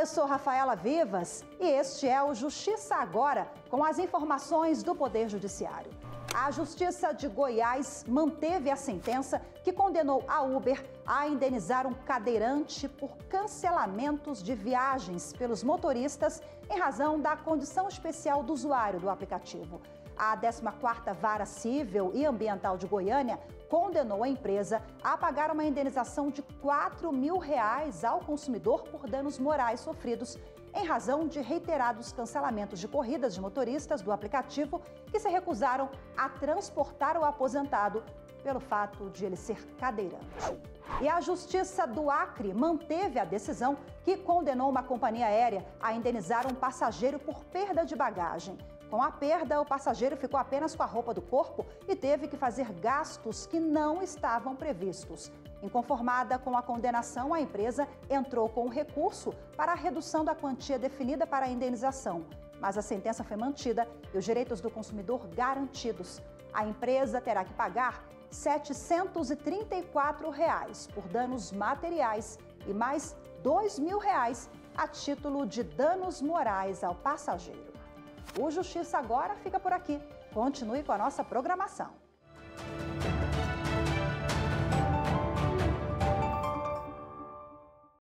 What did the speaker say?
eu sou Rafaela Vivas e este é o Justiça Agora, com as informações do Poder Judiciário. A Justiça de Goiás manteve a sentença que condenou a Uber a indenizar um cadeirante por cancelamentos de viagens pelos motoristas em razão da condição especial do usuário do aplicativo. A 14ª Vara Civil e Ambiental de Goiânia condenou a empresa a pagar uma indenização de 4 mil reais ao consumidor por danos morais sofridos em razão de reiterados cancelamentos de corridas de motoristas do aplicativo que se recusaram a transportar o aposentado pelo fato de ele ser cadeirante. E a Justiça do Acre manteve a decisão que condenou uma companhia aérea a indenizar um passageiro por perda de bagagem. Com a perda, o passageiro ficou apenas com a roupa do corpo e teve que fazer gastos que não estavam previstos. Inconformada com a condenação, a empresa entrou com um recurso para a redução da quantia definida para a indenização. Mas a sentença foi mantida e os direitos do consumidor garantidos. A empresa terá que pagar 734 reais por danos materiais e mais R$ 2 mil a título de danos morais ao passageiro. O Justiça Agora fica por aqui. Continue com a nossa programação.